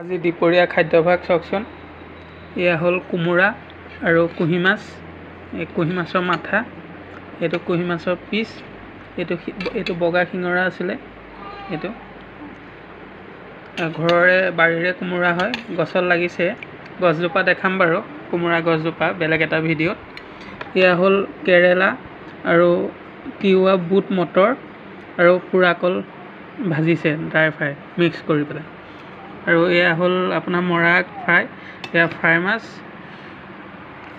আজি দুপৰীয়া খাদ্যভাগ চাওকচোন। এয়া হ'ল কোমোৰা আৰু কুঁহি মাছ। এই কুঁহি মাছৰ মাথা এইটো কুঁহি মাছৰ পিচ এইটো এইটো বগা শিঙৰা আছিলে এইটো। ঘৰৰে বাৰীৰে কোমোৰা হয় গছত লাগিছে। গছজোপা দেখাম বাৰু কোমোৰা গছজোপা বেলেগ এটা ভিডিঅ'ত। এয়া হ'ল কেৰেলা আৰু তিয়ঁহ বুট মটৰ আৰু পোৰা কল ভাজিছে ড্ৰাই ফ্ৰাই মিক্স কৰি পেলাই। আৰু এয়া হ'ল আপোনাৰ মৰা ফ্ৰাই এয়া ফ্ৰাই মাছ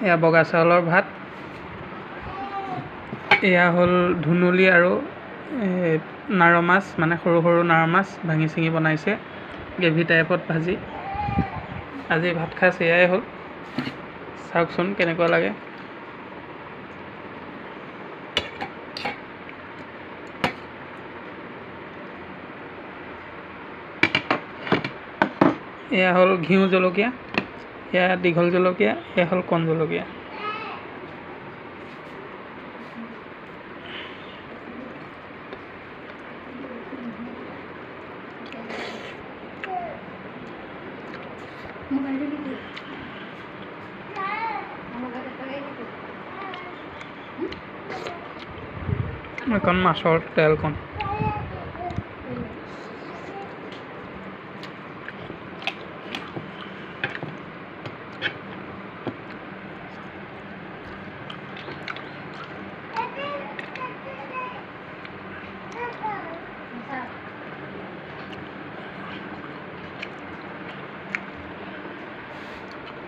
এয়া বগা চাউলৰ ভাত এয়া হ'ল ধুনুলি আৰু নাৰ মাছ মানে সৰু সৰু নাৰ মাছ ভাঙি চিঙি বনাইছে গ্ৰেভি টাইপত ভাজি। আজি ভাত সাঁজ এয়াই হ'ল। চাওকচোন কেনেকুৱা লাগে। এয়া হ'ল ঘিউ জলকীয়া এয়া দীঘল জলকীয়া এয়া হ'ল কণ জলকীয়া। এইকণ মাছৰ তেলকণ